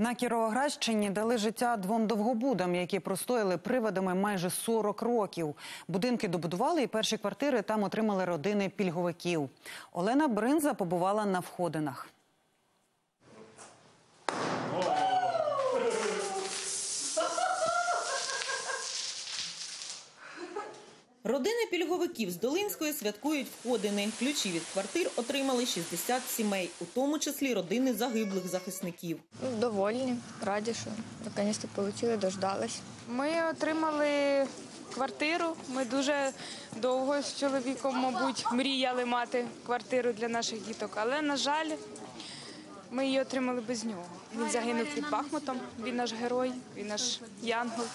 На Кіровоградщині дали життя двом довгобудам, які простояли приводами майже 40 років. Будинки добудували і перші квартири там отримали родини пільговиків. Олена Бринза побувала на входинах. Родини пільговиків з Долинської святкують входини. Ключі від квартир отримали 60 сімей, у тому числі родини загиблих захисників. Ну, Довольні, раді, що наконець-то отримали, дождались. Ми отримали квартиру. Ми дуже довго з чоловіком, мабуть, мріяли мати квартиру для наших діток, але, на жаль, ми її отримали без нього. Він загинув під Бахмутом, він наш герой, він наш янгол.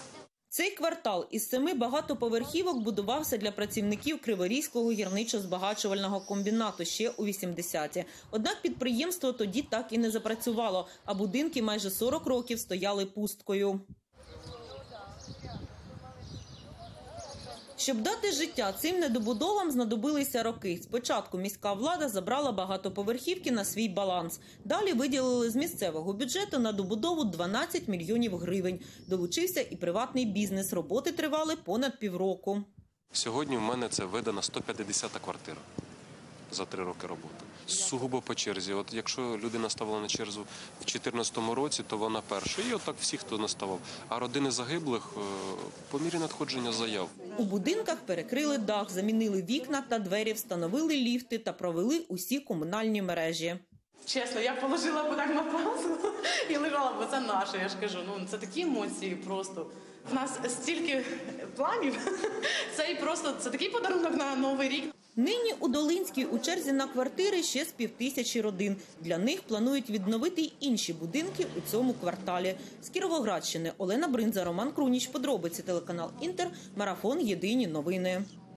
Цей квартал із семи багатоповерхівок будувався для працівників Криворізького гірничо-збагачувального комбінату ще у 80-ті. Однак підприємство тоді так і не запрацювало, а будинки майже 40 років стояли пусткою. Щоб дати життя цим недобудовам знадобилися роки. Спочатку міська влада забрала багатоповерхівки на свій баланс. Далі виділили з місцевого бюджету на добудову 12 мільйонів гривень. Долучився і приватний бізнес. Роботи тривали понад півроку. Сьогодні в мене це видана 150-та квартира за три роки роботи. Сугубо по черзі. От якщо людина ставила на черзу в 2014 році, то вона перша. І отак всі, хто не ставав. А родини загиблих е, по мірі надходження заяв. У будинках перекрили дах, замінили вікна та двері, встановили ліфти та провели усі комунальні мережі. Чесно, я положила б так на паузу і лежала, бо це наше. Я ж кажу, ну це такі емоції просто. В нас стільки планів. Це і просто це такий подарунок на новий рік. Нині у Долинській у черзі на квартири ще з півтисячі родин. Для них планують відновити й інші будинки у цьому кварталі. З Кіровоградщини Олена Бринза, Роман Круніч. Подробиці телеканал Інтер. Марафон. Єдині новини.